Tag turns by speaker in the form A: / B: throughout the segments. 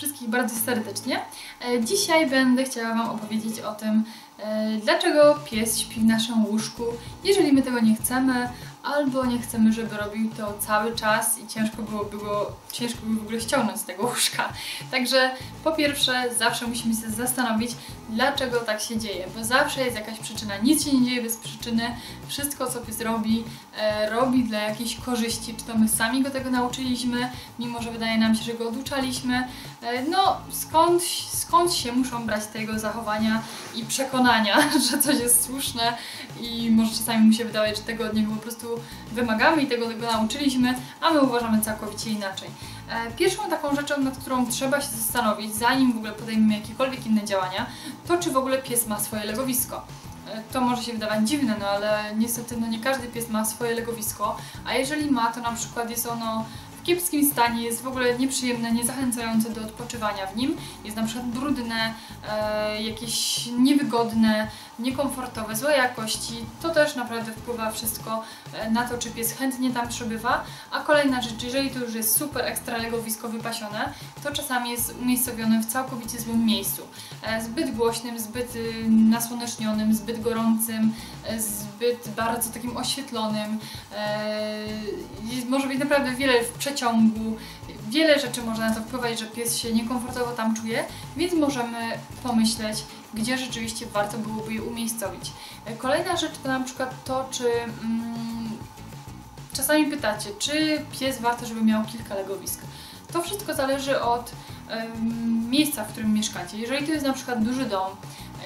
A: wszystkich bardzo serdecznie. E, dzisiaj będę chciała Wam opowiedzieć o tym, dlaczego pies śpi w naszym łóżku, jeżeli my tego nie chcemy, albo nie chcemy, żeby robił to cały czas i ciężko byłoby go, ciężko by w ogóle ściągnąć z tego łóżka. Także po pierwsze zawsze musimy się zastanowić, dlaczego tak się dzieje, bo zawsze jest jakaś przyczyna. Nic się nie dzieje bez przyczyny, wszystko co pies robi, e, robi dla jakiejś korzyści, czy to my sami go tego nauczyliśmy, mimo że wydaje nam się, że go oduczaliśmy. E, no skąd, skąd się muszą brać tego zachowania i przekonania, że coś jest słuszne i może czasami mu się wydawać, że tego od niego po prostu wymagamy i tego go nauczyliśmy, a my uważamy całkowicie inaczej. E, pierwszą taką rzeczą, nad którą trzeba się zastanowić, zanim w ogóle podejmiemy jakiekolwiek inne działania, to czy w ogóle pies ma swoje legowisko. E, to może się wydawać dziwne, no ale niestety no nie każdy pies ma swoje legowisko, a jeżeli ma, to na przykład jest ono w kiepskim stanie, jest w ogóle nieprzyjemne, niezachęcające do odpoczywania w nim. Jest na przykład brudne, e, jakieś niewygodne, niekomfortowe, złej jakości. To też naprawdę wpływa wszystko e, na to, czy pies chętnie tam przebywa. A kolejna rzecz, jeżeli to już jest super ekstra legowisko wypasione, to czasami jest umiejscowione w całkowicie złym miejscu. E, zbyt głośnym, zbyt y, nasłonecznionym, zbyt gorącym, e, zbyt bardzo takim oświetlonym. Może być naprawdę wiele w przeciągu, wiele rzeczy może na to wpływać, że pies się niekomfortowo tam czuje, więc możemy pomyśleć, gdzie rzeczywiście warto byłoby je umiejscowić. Kolejna rzecz to na przykład to, czy mm, czasami pytacie, czy pies warto, żeby miał kilka legowisk. To wszystko zależy od miejsca, w którym mieszkacie. Jeżeli to jest na przykład duży dom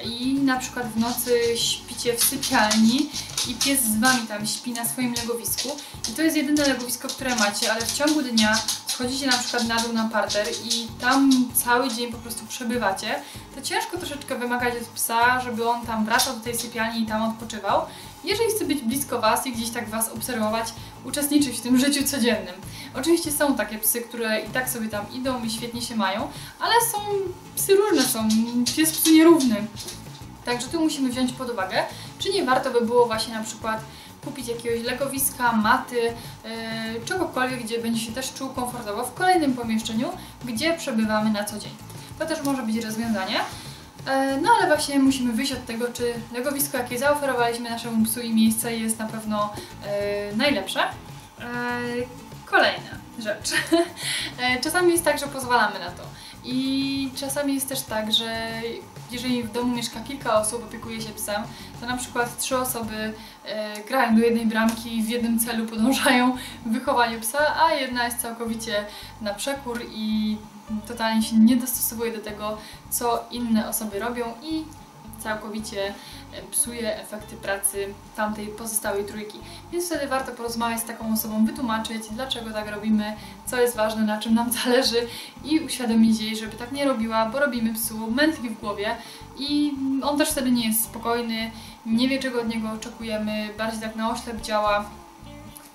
A: i na przykład w nocy śpicie w sypialni i pies z Wami tam śpi na swoim legowisku i to jest jedyne legowisko, które macie, ale w ciągu dnia schodzicie na przykład na dół na parter i tam cały dzień po prostu przebywacie, to ciężko troszeczkę wymagać od psa, żeby on tam wracał do tej sypialni i tam odpoczywał. Jeżeli chce być blisko Was i gdzieś tak Was obserwować, uczestniczyć w tym życiu codziennym. Oczywiście są takie psy, które i tak sobie tam idą i świetnie się mają, ale są psy różne są, pies psu nierówny. Także tu musimy wziąć pod uwagę, czy nie warto by było właśnie na przykład kupić jakiegoś legowiska, maty, yy, czegokolwiek, gdzie będzie się też czuł komfortowo w kolejnym pomieszczeniu, gdzie przebywamy na co dzień. To też może być rozwiązanie. E, no ale właśnie musimy wyjść od tego, czy legowisko, jakie zaoferowaliśmy naszemu psu i miejsce jest na pewno e, najlepsze. E, kolejna rzecz. Czasami jest tak, że pozwalamy na to. I czasami jest też tak, że jeżeli w domu mieszka kilka osób, opiekuje się psem, to na przykład trzy osoby e, grają do jednej bramki i w jednym celu podążają w wychowaniu psa, a jedna jest całkowicie na przekór i totalnie się nie dostosowuje do tego, co inne osoby robią i całkowicie e, psuje efekty pracy tamtej pozostałej trójki. Więc wtedy warto porozmawiać z taką osobą, wytłumaczyć, dlaczego tak robimy, co jest ważne, na czym nam zależy i uświadomić jej, żeby tak nie robiła, bo robimy psu mętli w głowie i on też wtedy nie jest spokojny, nie wie czego od niego oczekujemy, bardziej tak na oślep działa,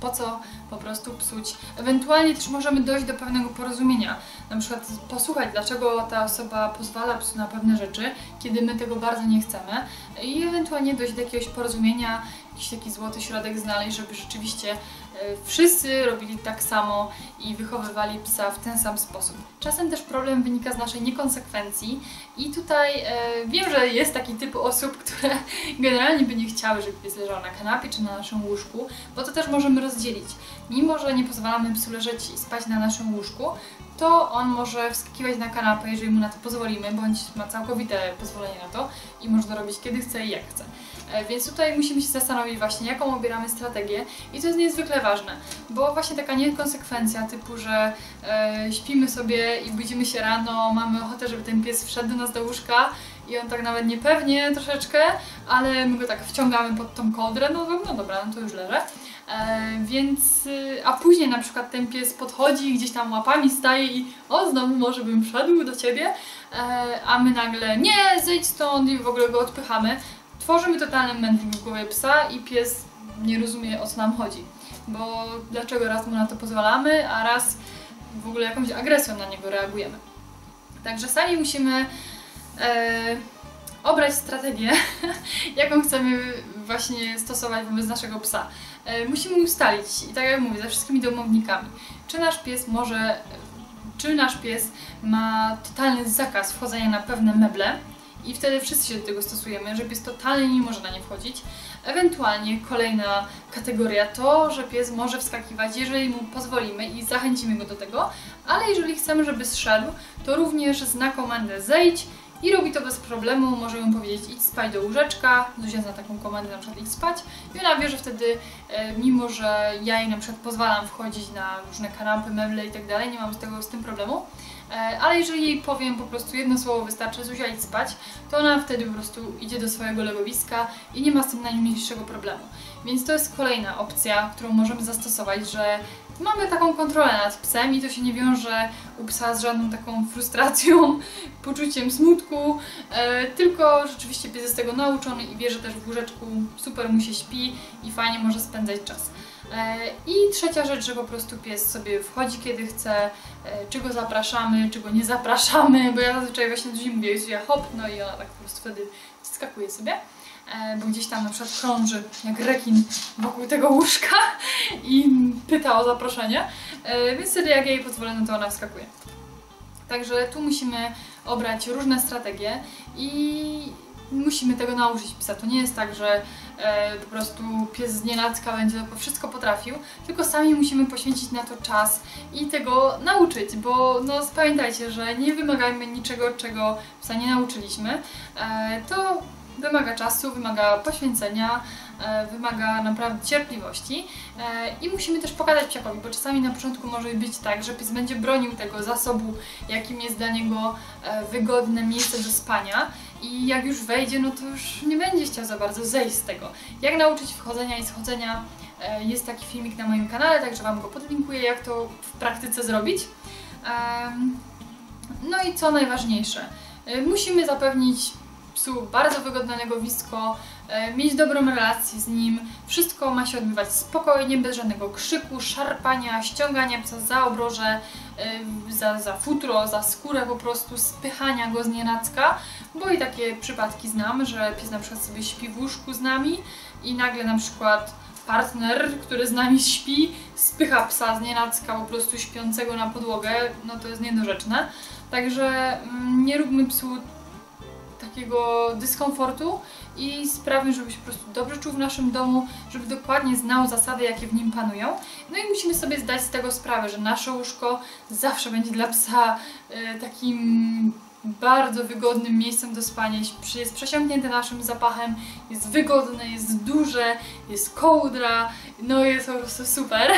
A: po co po prostu psuć. Ewentualnie też możemy dojść do pewnego porozumienia. Na przykład posłuchać, dlaczego ta osoba pozwala psu na pewne rzeczy, kiedy my tego bardzo nie chcemy i ewentualnie dojść do jakiegoś porozumienia, jakiś taki złoty środek znaleźć, żeby rzeczywiście E, wszyscy robili tak samo i wychowywali psa w ten sam sposób. Czasem też problem wynika z naszej niekonsekwencji i tutaj e, wiem, że jest taki typ osób, które generalnie by nie chciały, żeby pies leżał na kanapie czy na naszym łóżku, bo to też możemy rozdzielić. Mimo, że nie pozwalamy psu leżeć i spać na naszym łóżku, to on może wskakiwać na kanapę, jeżeli mu na to pozwolimy, bądź ma całkowite pozwolenie na to i może to robić kiedy chce i jak chce. E, więc tutaj musimy się zastanowić właśnie, jaką obieramy strategię i to jest niezwykle ważne, bo właśnie taka niekonsekwencja typu, że e, śpimy sobie i budzimy się rano, mamy ochotę, żeby ten pies wszedł do nas do łóżka i on tak nawet niepewnie troszeczkę, ale my go tak wciągamy pod tą kodrę, no, no dobra, no to już leżę. E, więc, y, a później na przykład ten pies podchodzi i gdzieś tam łapami staje i o, znowu może bym wszedł do ciebie, e, a my nagle nie, zejdź stąd i w ogóle go odpychamy. Tworzymy totalny mętlik w głowie psa i pies nie rozumie o co nam chodzi. Bo dlaczego raz mu na to pozwalamy, a raz w ogóle jakąś agresją na niego reagujemy. Także sami musimy obrać strategię, jaką chcemy właśnie stosować wobec naszego psa. E, musimy ustalić, i tak jak mówię, ze wszystkimi domownikami, czy nasz pies może czy nasz pies ma totalny zakaz wchodzenia na pewne meble i wtedy wszyscy się do tego stosujemy, że pies totalnie nie może na nie wchodzić. Ewentualnie kolejna kategoria to, że pies może wskakiwać, jeżeli mu pozwolimy i zachęcimy go do tego, ale jeżeli chcemy, żeby zszedł, to również zna komendę zejdź i robi to bez problemu, może ją powiedzieć idź spać do łóżeczka, Zuzia zna taką komendę na przykład idź spać i ona wie, że wtedy e, mimo, że ja jej na przykład pozwalam wchodzić na różne kanapy, meble i tak dalej, nie mam z tego z tym problemu, e, ale jeżeli jej powiem po prostu jedno słowo wystarczy, Zuzia idź spać, to ona wtedy po prostu idzie do swojego legowiska i nie ma z tym najmniejszego problemu. Więc to jest kolejna opcja, którą możemy zastosować, że mamy taką kontrolę nad psem i to się nie wiąże u psa z żadną taką frustracją, poczuciem smutku, e, tylko rzeczywiście pies jest tego nauczony i wie, że też w łóżeczku super mu się śpi i fajnie może spędzać czas. E, I trzecia rzecz, że po prostu pies sobie wchodzi kiedy chce, e, czy go zapraszamy, czy go nie zapraszamy, bo ja zazwyczaj właśnie do mówię, ja hop, no i ona tak po prostu wtedy skakuje sobie. E, bo gdzieś tam na przykład krąży jak rekin wokół tego łóżka i pyta o zaproszenie, e, więc wtedy jak jej pozwolę, no to ona wskakuje. Także tu musimy obrać różne strategie i musimy tego nauczyć psa. To nie jest tak, że e, po prostu pies z nienacka będzie wszystko potrafił, tylko sami musimy poświęcić na to czas i tego nauczyć, bo no pamiętajcie, że nie wymagajmy niczego, czego psa nie nauczyliśmy. E, to wymaga czasu, wymaga poświęcenia, e, wymaga naprawdę cierpliwości e, i musimy też pokazać psiakowi, bo czasami na początku może być tak, że pies będzie bronił tego zasobu, jakim jest dla niego e, wygodne miejsce do spania i jak już wejdzie, no to już nie będzie chciał za bardzo zejść z tego. Jak nauczyć wchodzenia i schodzenia, jest taki filmik na moim kanale, także Wam go podlinkuję, jak to w praktyce zrobić. No i co najważniejsze, musimy zapewnić psu bardzo wygodne legowisko, e, mieć dobrą relację z nim. Wszystko ma się odbywać spokojnie, bez żadnego krzyku, szarpania, ściągania psa za obroże, e, za, za futro, za skórę po prostu, spychania go z nienacka, bo i takie przypadki znam, że pies na przykład sobie śpi w łóżku z nami i nagle na przykład partner, który z nami śpi, spycha psa z nienacka po prostu śpiącego na podłogę, no to jest niedorzeczne. Także mm, nie róbmy psu takiego dyskomfortu i sprawmy, żeby się po prostu dobrze czuł w naszym domu, żeby dokładnie znał zasady, jakie w nim panują. No i musimy sobie zdać z tego sprawę, że nasze łóżko zawsze będzie dla psa e, takim bardzo wygodnym miejscem do spania, jest przesiąknięte naszym zapachem, jest wygodne, jest duże, jest kołdra, no jest po prostu super,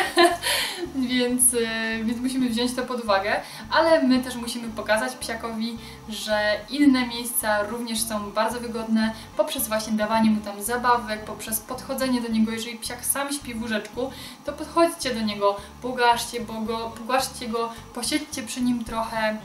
A: więc, y, więc musimy wziąć to pod uwagę, ale my też musimy pokazać psiakowi, że inne miejsca również są bardzo wygodne poprzez właśnie dawanie mu tam zabawek, poprzez podchodzenie do niego, jeżeli psiak sam śpi w łóżeczku, to podchodźcie do niego, pogaszcie go, pogaszcie go, posiedźcie przy nim trochę,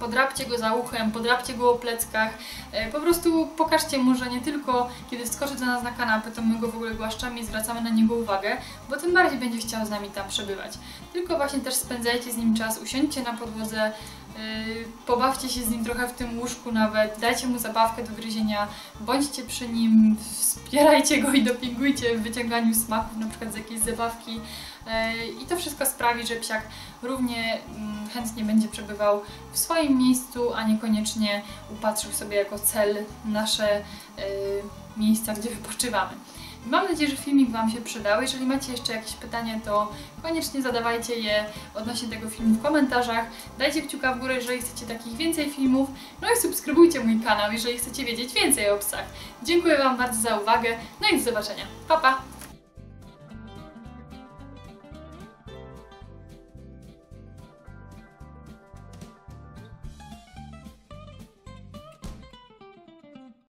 A: podrapcie go za uchem, podrapcie go o pleckach, e, po prostu pokażcie mu, że nie tylko kiedy skoczy do nas na kanapę, to my go w ogóle głaszczamy i zwracamy na niego uwagę, bo tym bardziej będzie chciał z nami tam przebywać. Tylko właśnie też spędzajcie z nim czas, usiądźcie na podłodze, pobawcie się z nim trochę w tym łóżku nawet, dajcie mu zabawkę do gryzienia, bądźcie przy nim, wspierajcie go i dopingujcie w wyciąganiu smaków, na przykład z jakiejś zabawki, E, I to wszystko sprawi, że psiak równie mm, chętnie będzie przebywał w swoim miejscu, a niekoniecznie upatrzył sobie jako cel nasze e, miejsca, gdzie wypoczywamy. Mam nadzieję, że filmik Wam się przydał. Jeżeli macie jeszcze jakieś pytania, to koniecznie zadawajcie je odnośnie tego filmu w komentarzach. Dajcie kciuka w górę, jeżeli chcecie takich więcej filmów. No i subskrybujcie mój kanał, jeżeli chcecie wiedzieć więcej o psach. Dziękuję Wam bardzo za uwagę. No i do zobaczenia. Pa, pa!